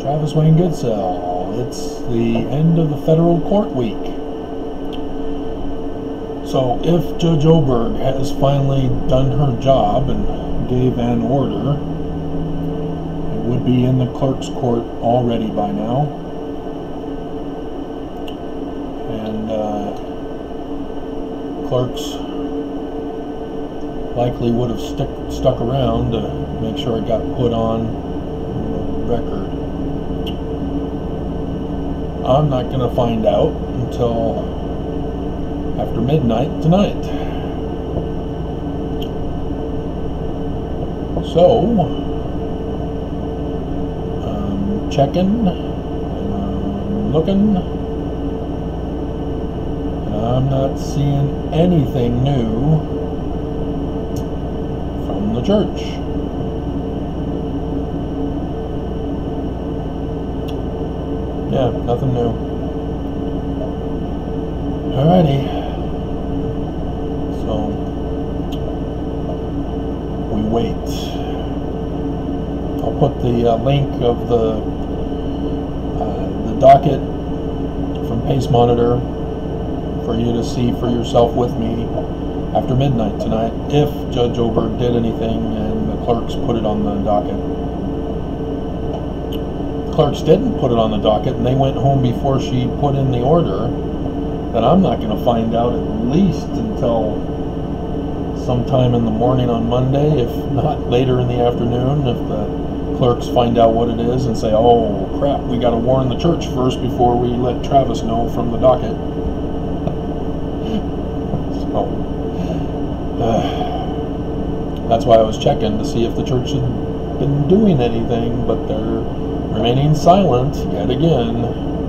Travis Wayne Goodsell. It's the end of the federal court week. So if Judge Oberg has finally done her job and gave an order, it would be in the clerk's court already by now. And uh, clerks likely would have stick, stuck around to make sure it got put on record. I'm not going to find out until after midnight tonight. So, um, checking, um, looking, and I'm not seeing anything new from the church. Yeah, nothing new. Alrighty. So we wait. I'll put the uh, link of the uh, the docket from PacerMonitor for you to see for yourself with me after midnight tonight if Judge Oberg did anything and the clerks put it on the docket. Clerks didn't put it on the docket and they went home before she put in the order, then I'm not going to find out at least until sometime in the morning on Monday, if not later in the afternoon, if the clerks find out what it is and say, oh crap, we got to warn the church first before we let Travis know from the docket. so, uh, that's why I was checking to see if the church had been doing anything, but they're remaining silent yet again.